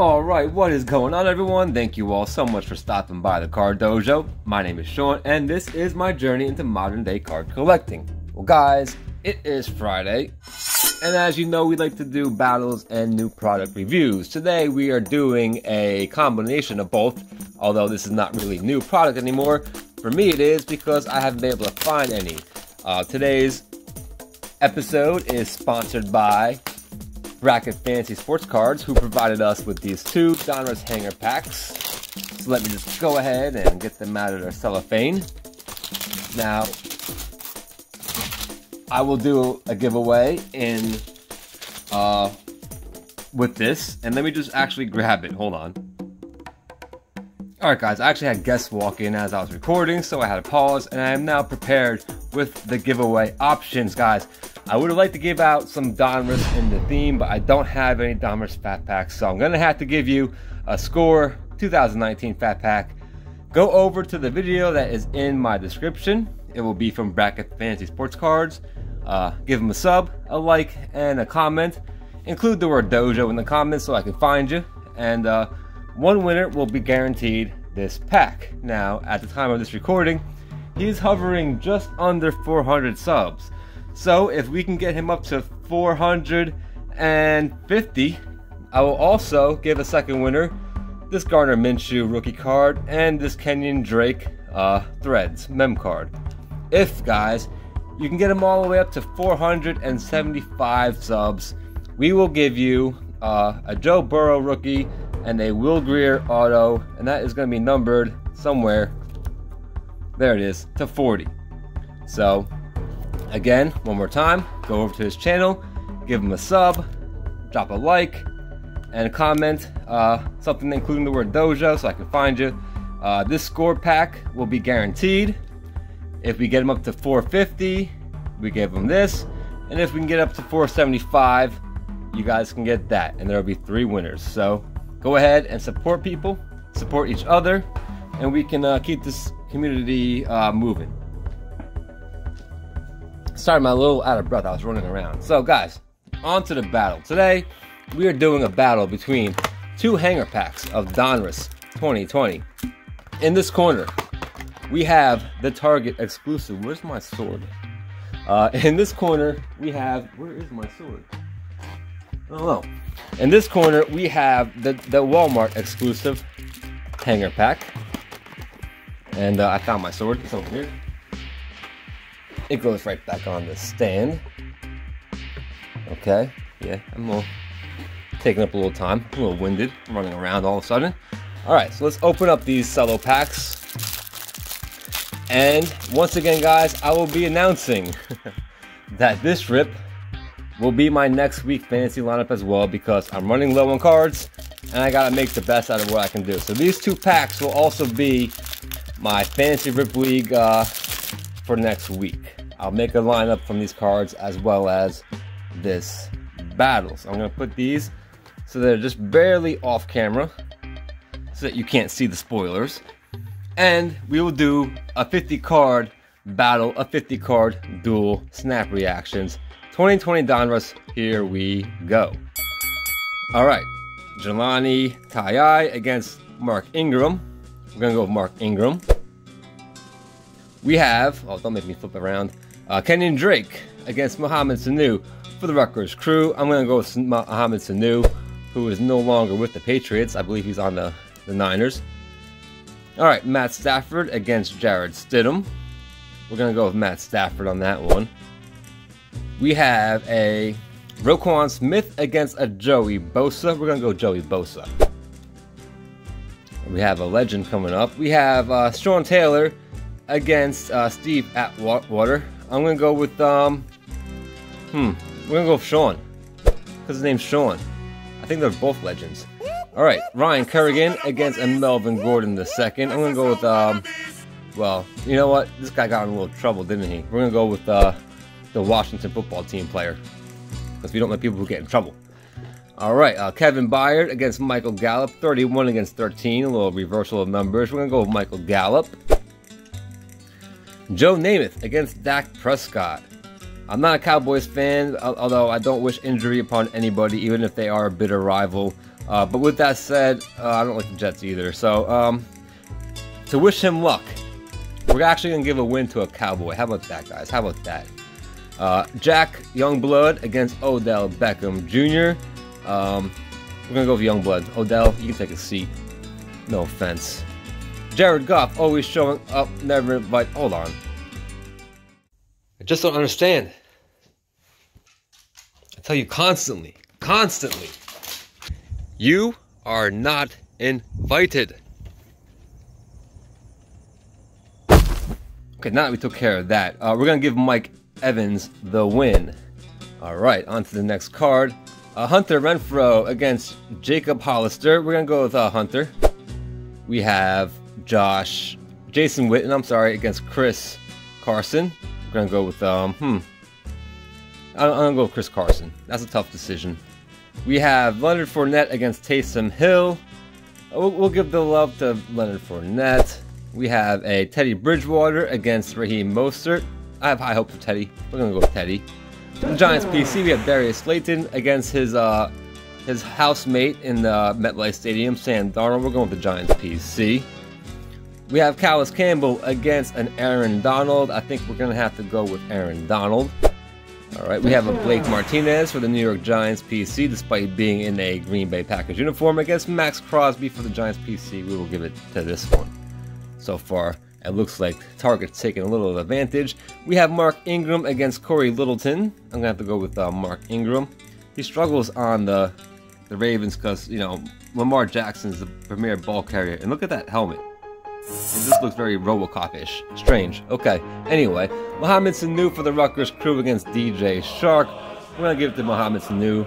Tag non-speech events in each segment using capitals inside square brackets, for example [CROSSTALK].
Alright, what is going on everyone? Thank you all so much for stopping by the Card Dojo. My name is Sean, and this is my journey into modern day card collecting. Well guys, it is Friday, and as you know, we like to do battles and new product reviews. Today we are doing a combination of both, although this is not really new product anymore. For me it is because I haven't been able to find any. Uh, today's episode is sponsored by Bracket Fantasy Sports Cards, who provided us with these two Donruss hanger packs. So let me just go ahead and get them out of their cellophane. Now, I will do a giveaway in uh, with this, and let me just actually grab it. Hold on. Alright guys, I actually had guests walk in as I was recording, so I had to pause, and I am now prepared with the giveaway options, guys. I would have liked to give out some Donruss in the theme, but I don't have any Donruss Fat Packs, so I'm going to have to give you a score 2019 Fat Pack. Go over to the video that is in my description. It will be from Bracket Fantasy Sports Cards. Uh, give them a sub, a like, and a comment. Include the word Dojo in the comments so I can find you. And uh, one winner will be guaranteed this pack. Now, at the time of this recording, he's hovering just under 400 subs. So if we can get him up to 450, I will also give a second winner this Gardner Minshew rookie card and this Kenyon Drake uh, Threads mem card. If, guys, you can get them all the way up to 475 subs, we will give you uh, a Joe Burrow rookie and a Will Grier auto, and that is going to be numbered somewhere. There it is, to 40. So Again, one more time, go over to his channel, give him a sub, drop a like, and a comment, uh, something including the word dojo so I can find you. Uh, this score pack will be guaranteed. If we get him up to 450, we give him this. And if we can get up to 475, you guys can get that. And there will be three winners. So go ahead and support people, support each other, and we can uh, keep this community uh, moving. Sorry, I'm little out of breath. I was running around. So, guys, on to the battle. Today, we are doing a battle between two hanger packs of Donruss 2020. In this corner, we have the Target exclusive. Where's my sword? Uh, in this corner, we have. Where is my sword? I don't know. In this corner, we have the, the Walmart exclusive hanger pack. And uh, I found my sword. It's over here it goes right back on the stand. Okay, yeah, I'm a little, taking up a little time, a little winded, running around all of a sudden. All right, so let's open up these cello packs. And once again, guys, I will be announcing [LAUGHS] that this rip will be my next week fantasy lineup as well because I'm running low on cards and I gotta make the best out of what I can do. So these two packs will also be my fantasy rip league uh, for next week. I'll make a lineup from these cards as well as this battle. So I'm going to put these so they're just barely off camera so that you can't see the spoilers. And we will do a 50 card battle, a 50 card duel snap reactions. 2020 Donruss, here we go. All right, Jahlani Tavai against Mark Ingram. We're gonna go with Mark Ingram. We have, oh, don't make me flip around. Uh, Kenyon Drake against Mohamed Sanu for the Rutgers crew. I'm going to go with Mohamed Sanu, who is no longer with the Patriots. I believe he's on the, the Niners. All right, Matt Stafford against Jarrett Stidham. We're going to go with Matt Stafford on that one. We have a Roquan Smith against a Joey Bosa. We're going to go Joey Bosa. We have a legend coming up. We have uh, Sean Taylor against uh, Steve Atwater. I'm gonna go with um. Hmm. We're gonna go with Sean, because his name's Sean. I think they're both legends. All right, Ryan Kerrigan against Melvin Gordon the second. I'm gonna go with um. Well, you know what? This guy got in a little trouble, didn't he? We're gonna go with uh, the Washington football team player, because we don't let people who get in trouble. All right, uh, Kevin Byard against Michael Gallup, 31 against 13, a little reversal of numbers. We're gonna go with Michael Gallup. Joe Namath against Dak Prescott. I'm not a Cowboys fan, although I don't wish injury upon anybody, even if they are a bitter rival. Uh, but with that said, uh, I don't like the Jets either. So um, to wish him luck, we're actually gonna give a win to a Cowboy. How about that, guys? How about that? Uh, Jack Youngblood against Odell Beckham Jr. Um, we're gonna go with Youngblood. Odell, you can take a seat. No offense. Jared Goff always showing up, never invite. Hold on. I just don't understand. I tell you constantly, constantly. You are not invited. Okay, now that we took care of that, uh, we're gonna give Mike Evans the win. All right, on to the next card. Uh, Hunter Renfrow against Jacob Hollister. We're gonna go with uh, Hunter. We have Josh, Jason Witten. I'm sorry, against Chris Carson. We're gonna go with um, hmm. I'm, I'm gonna go with Chris Carson. That's a tough decision. We have Leonard Fournette against Taysom Hill. We'll, we'll give the love to Leonard Fournette. We have a Teddy Bridgewater against Raheem Mostert. I have high hopes for Teddy. We're gonna go with Teddy. The Giants PC, we have Darius Slayton against his uh, his housemate in the MetLife Stadium, Sam Darnold. We're going with the Giants PC. We have Calais Campbell against an Aaron Donald. I think we're gonna have to go with Aaron Donald. All right, we have a Blake Martinez for the New York Giants PC, despite being in a Green Bay Packers uniform against Maxx Crosby for the Giants PC. We will give it to this one. So far, it looks like Target's taking a little advantage. We have Mark Ingram against Cory Littleton. I'm gonna have to go with uh, Mark Ingram. He struggles on the the Ravens because you know Lamar Jackson's the premier ball carrier, and look at that helmet. Just looks very Robocop-ish. Strange. Okay. Anyway, Mohamed Sanu for the Rutgers crew against DJ Chark. We're gonna give it to Mohamed Sanu.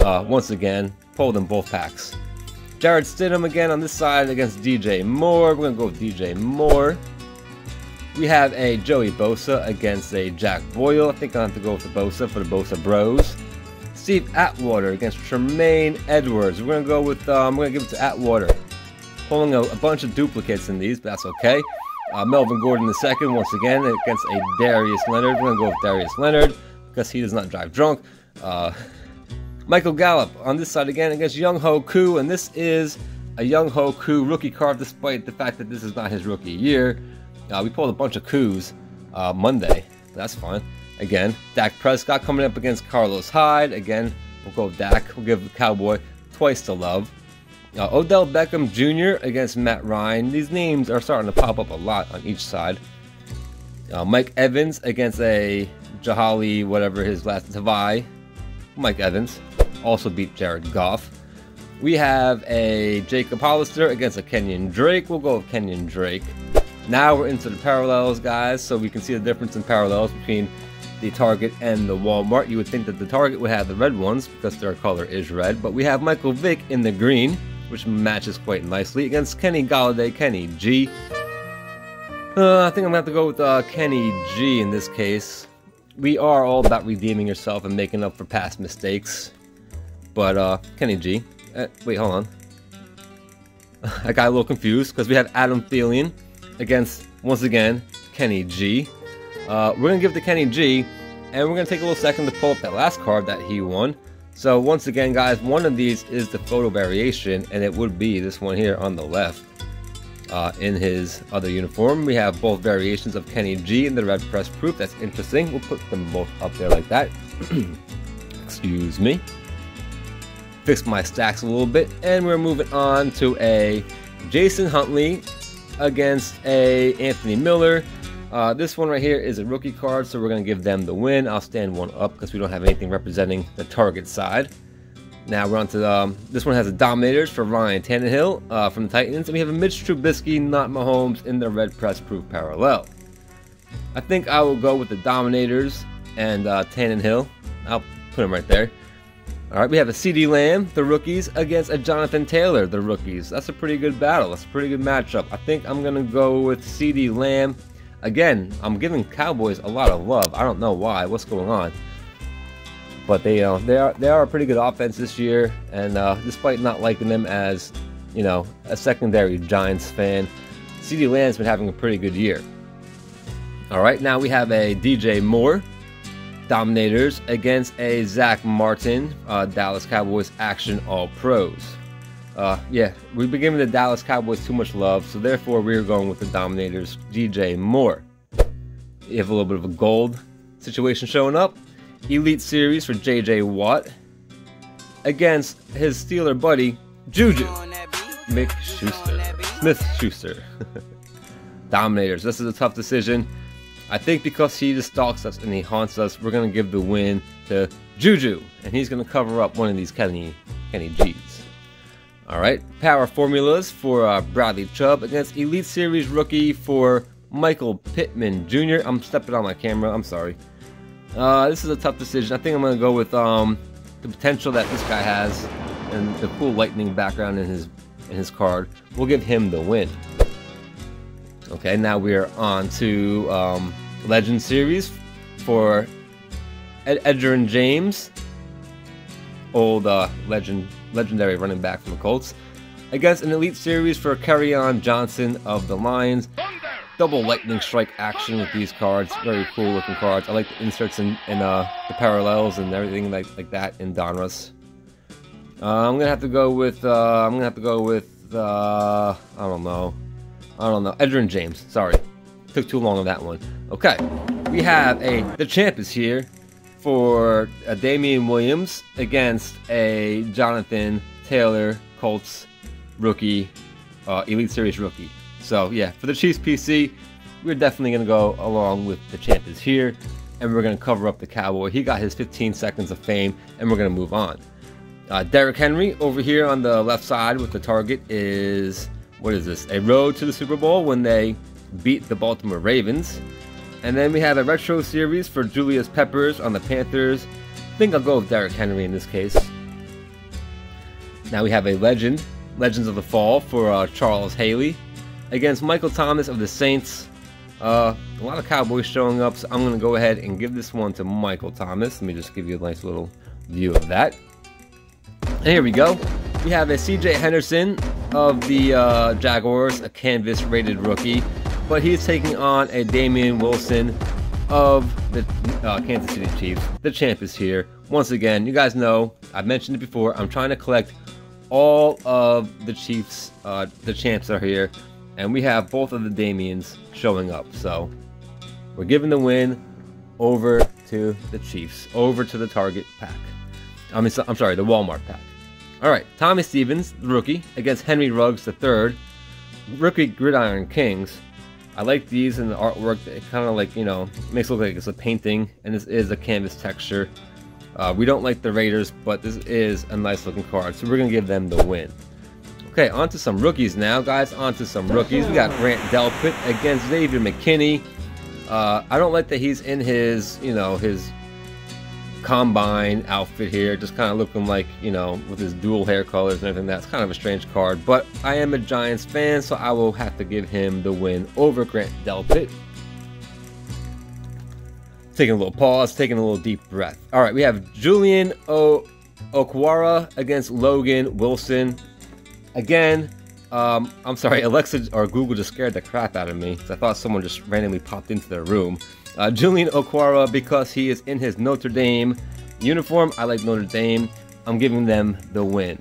Uh, once again, pulled in both packs. Jarrett Stidham again on this side against DJ Moore. We're gonna go with DJ Moore. We have a Joey Bosa against a Jack Boyle. I think I have to go with the Bosa for the Bosa Bros. Steve Atwater against Tremaine Edmunds. We're gonna go with. Um, we're gonna give it to Atwater pulling a, a, bunch of duplicates in these, but that's okay. Uh, Melvin Gordon the second, once again, against a Darius Leonard. We're going to go with Darius Leonard because he does not drive drunk. Uh, [LAUGHS] Michael Gallup on this side again against Younghoe Koo, and this is a Younghoe Koo rookie card despite the fact that this is not his rookie year. Uh, we pulled a bunch of Koos uh, Monday. That's fine. Again, Dak Prescott coming up against Carlos Hyde. Again, we'll go Dak. We'll give the Cowboy twice the love. Uh, Odell Beckham Jr. against Matt Ryan. These names are starting to pop up a lot on each side. Uh, Mike Evans against a Jahali, whatever his last Tavai. Mike Evans also beat Jared Goff. We have a Jacob Hollister against a Kenyon Drake. We'll go with Kenyon Drake. Now we're into the parallels, guys, so we can see the difference in parallels between the Target and the Walmart. You would think that the Target would have the red ones because their color is red, but we have Michael Vick in the green which matches quite nicely against Kenny Golladay, Kenny G. Uh, I think I'm gonna have to go with uh, Kenny G in this case. We are all about redeeming yourself and making up for past mistakes. But uh, Kenny G. Uh, wait, hold on. [LAUGHS] I got a little confused because we have Adam Thielen against, once again, Kenny G. Uh, we're gonna give it to Kenny G, and we're gonna take a little second to pull up that last card that he won. So once again, guys, one of these is the photo variation, and it would be this one here on the left. Uh, in his other uniform, we have both variations of Kenny G in the red press proof. That's interesting. We'll put them both up there like that. [CLEARS THROAT] Excuse me. Fix my stacks a little bit, and we're moving on to a Jason Huntley against a Anthony Miller. Uh, this one right here is a rookie card, so we're going to give them the win. I'll stand one up because we don't have anything representing the target side. Now we're on to um, this one has the Dominators for Ryan Tannehill uh, from the Titans, and we have a Mitch Trubisky, not Mahomes, in the red press proof parallel. I think I will go with the Dominators and uh, Tannehill. I'll put him right there. All right, we have a CeeDee Lamb, the rookies, against a Jonathan Taylor, the rookies. That's a pretty good battle. That's a pretty good matchup. I think I'm going to go with CeeDee Lamb Again, I'm giving Cowboys a lot of love. I don't know why. What's going on? But they, uh, they are they are a pretty good offense this year, and uh, despite not liking them as, you know, a secondary Giants fan, CeeDee Lamb's been having a pretty good year. All right, now we have a DJ Moore, Dominators against a Zack Martin, uh, Dallas Cowboys Action All Pros. Uh, yeah, we've been giving the Dallas Cowboys too much love, so therefore we're going with the Dominators, DJ Moore. You have a little bit of a gold situation showing up. Elite Series for JJ Watt against his Steeler buddy, Juju Mick Schuster. Smith Schuster. [LAUGHS] Dominators. This is a tough decision. I think because he just stalks us and he haunts us, we're going to give the win to Juju. And he's going to cover up one of these Kenny, Kenny G's. All right, power formulas for uh, Bradley Chubb against Elite Series rookie for Michael Pittman Jr. I'm stepping on my camera. I'm sorry. Uh, this is a tough decision. I think I'm going to go with um, the potential that this guy has and the cool lightning background in his in his card. We'll give him the win. Okay, now we're on to um, Legend Series for Ed- Edgerrin James, old uh, legend legendary running back from the Colts, against an Elite Series for Kerryon Johnson of the Lions. Double lightning strike action with these cards. Very cool looking cards. I like the inserts and in, in, uh, the parallels and everything like, like that in Donruss. Uh, I'm gonna have to go with. Uh, I'm gonna have to go with. Uh, I don't know. I don't know. Edgerrin James. Sorry, took too long on that one. Okay, we have a. The champ is here for a Damien Williams against a Jonathan Taylor Colts rookie, uh, Elite Series rookie. So yeah, for the Chiefs PC, we're definitely gonna go along with the champ is here, and we're gonna cover up the Cowboy. He got his 15 seconds of fame, and we're gonna move on. Uh, Derrick Henry over here on the left side with the target is what is this? A road to the Super Bowl when they beat the Baltimore Ravens. And then we have a retro series for Julius Peppers on the Panthers. I think I'll go with Derrick Henry in this case. Now we have a legend, Legends of the Fall for uh, Charles Haley against Michael Thomas of the Saints. Uh, a lot of Cowboys showing up, so I'm going to go ahead and give this one to Michael Thomas. Let me just give you a nice little view of that. And here we go. We have a CJ Henderson of the uh, Jaguars, a canvas rated rookie but he's taking on a Damien Wilson of the uh, Kansas City Chiefs. The champ is here. Once again, you guys know, I've mentioned it before, I'm trying to collect all of the Chiefs, uh, the champs are here, and we have both of the Damiens showing up. So we're giving the win over to the Chiefs, over to the Target pack. I mean, I'm sorry, the Walmart pack. All right, Tommy Stevens, the rookie, against Henry Ruggs III, rookie Gridiron Kings. I like these and the artwork. It kind of like, you know, makes it look like it's a painting, and this is a canvas texture. Uh, we don't like the Raiders, but this is a nice looking card, so we're going to give them the win. Okay, on to some rookies now, guys. On to some rookies. We got Grant Delpit against Xavier McKinney. Uh, I don't like that he's in his, you know, his combine outfit here, just kind of looking like, you know, with his dual hair colors and everything. That's kind of a strange card, but I am a Giants fan, so I will have to give him the win over Grant Delpit. Taking a little pause, taking a little deep breath. All right, we have Julian o- Okwara against Logan Wilson. Again, um, I'm sorry, [LAUGHS] Alexa or Google just scared the crap out of me because I thought someone just randomly popped into their room. Uh, Julian Okwara, because he is in his Notre Dame uniform. I like Notre Dame. I'm giving them the win.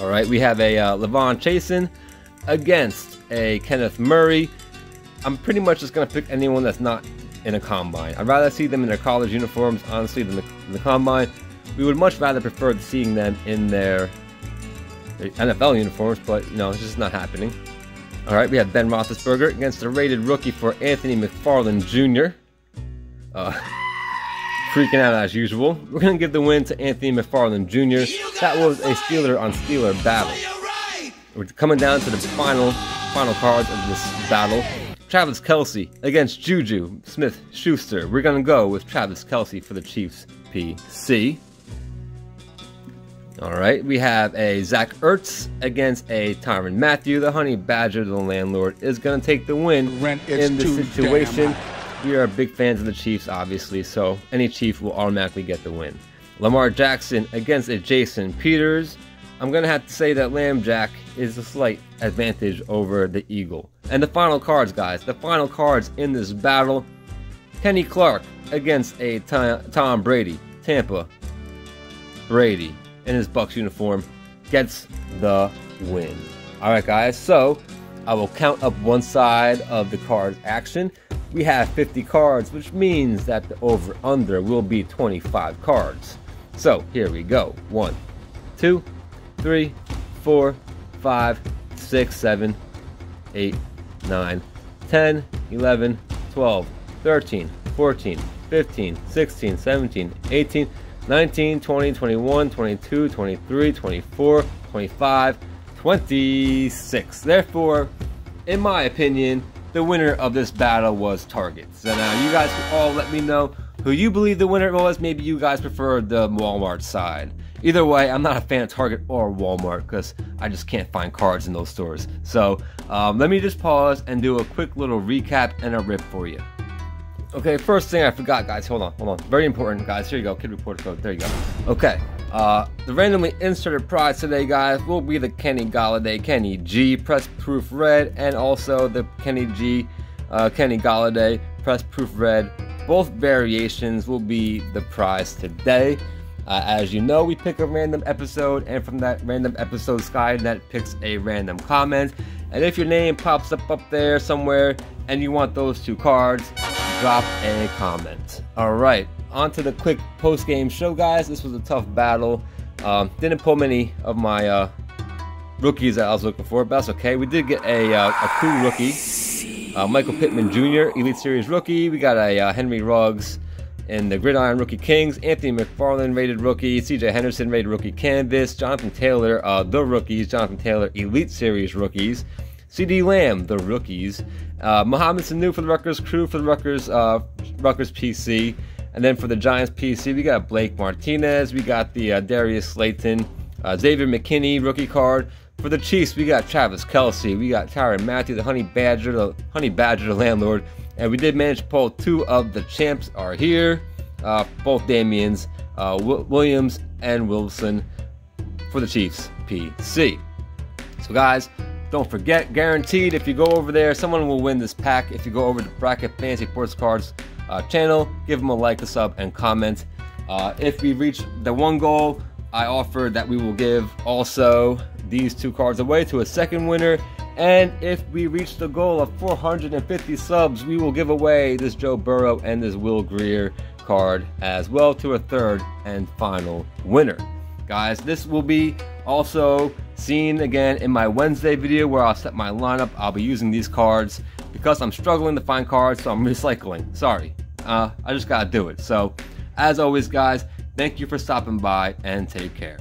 All right, we have a uh, Levon Chasen against a Kenneth Murray. I'm pretty much just going to pick anyone that's not in a combine. I'd rather see them in their college uniforms, honestly, than the, the combine. We would much rather prefer seeing them in their NFL uniforms, but you know, it's just not happening. All right, we have Ben Roethlisberger against the rated rookie for Anthony McFarland Jr. Uh, [LAUGHS] freaking out as usual. We're going to give the win to Anthony McFarland Jr. That was a Steeler on Steeler battle. We're coming down to the final final cards of this battle. Travis Kelce against Juju Smith Schuster. We're going to go with Travis Kelce for the Chiefs PC. All right, we have a Zach Ertz against a Tyrann Mathieu. The Honey Badger, the landlord, is going to take the win Rent in this situation. We are big fans of the Chiefs, obviously, so any Chief will automatically get the win. Lamar Jackson against a Jason Peters. I'm going to have to say that Lamb Jack is a slight advantage over the Eagle. And the final cards, guys, the final cards in this battle Kenny Clark against a Tom Brady. Tampa Brady in his Bucs uniform. gets the win. Alright guys, so I will count up one side of the card's action. We have 50 cards, which means that the over-under will be 25 cards. So here we go. One, two, three, four, five, six, seven, eight, nine, 10, 11, 12, 13, 14, 15, 16, 17, 18, 19, 20, 21, 22, 23, 24, 25, 26. Therefore, in my opinion, the winner of this battle was Target. So now you guys can all let me know who you believe the winner was. Maybe you guys prefer the Walmart side. Either way, I'm not a fan of Target or Walmart because I just can't find cards in those stores. So um, let me just pause and do a quick little recap and a rip for you. Okay, first thing I forgot, guys. Hold on, hold on. Very important, guys. Here you go. Kid Reporter code. There you go. Okay. Uh, the randomly inserted prize today, guys, will be the Kenny Golladay Kenny G Press Proof Red and also the Kenny G uh, Kenny Golladay Press Proof Red. Both variations will be the prize today. Uh, as you know, we pick a random episode, and from that random episode, Skynet picks a random comment. And if your name pops up up there somewhere and you want those two cards, drop a comment. All right, on to the quick post game show, guys. This was a tough battle. Um, didn't pull many of my uh, rookies that I was looking for, but that's okay. We did get a, uh, a cool rookie, uh, Michael Pittman Jr., Elite Series rookie. We got a uh, Henry Ruggs in the Gridiron Rookie Kings, Anthony McFarland rated rookie, CJ Henderson rated rookie canvas, Jonathan Taylor, uh, the rookies, Jonathan Taylor Elite Series rookies, CeeDee Lamb, the rookies, uh, Mohamed Sanu for the Rutgers crew for the Rutgers, uh, Rutgers PC. And then for the Giants PC, we got Blake Martinez, we got the uh, Darius Slayton, uh, Xavier McKinney rookie card. For the Chiefs, we got Travis Kelce, we got Tyrann Mathieu, the Honey Badger, the Honey Badger, the landlord, and we did manage to pull two of the champs are here, uh, both Damiens, uh, Williams and Wilson for the Chiefs PC. So guys, don't forget, guaranteed, if you go over there, someone will win this pack. If you go over to Bracket Fantasy Sports Cards uh, channel, give them a like, a sub, and comment. Uh, if we reach the one goal, I offer that we will give also these two cards away to a second winner. And if we reach the goal of 450 subs, we will give away this Joe Burrow and this Will Grier card as well to a third and final winner. Guys, this will be also seen again in my Wednesday video where I'll set my lineup. I'll be using these cards because I'm struggling to find cards, so I'm [LAUGHS] recycling. Sorry. Uh, I just gotta do it. So, as always, guys, thank you for stopping by and take care.